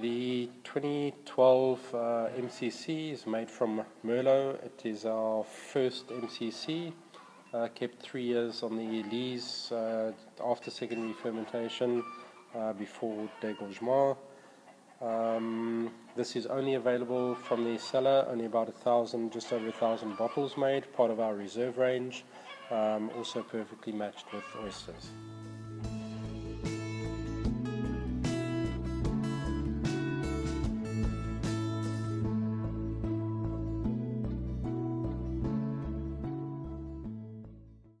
The 2012 uh, MCC is made from Merlot. It is our first MCC, uh, kept three years on the lees uh, after secondary fermentation uh, before degorgement. Um, this is only available from the cellar, only about a thousand, just over a thousand bottles made, part of our reserve range, um, also perfectly matched with oysters.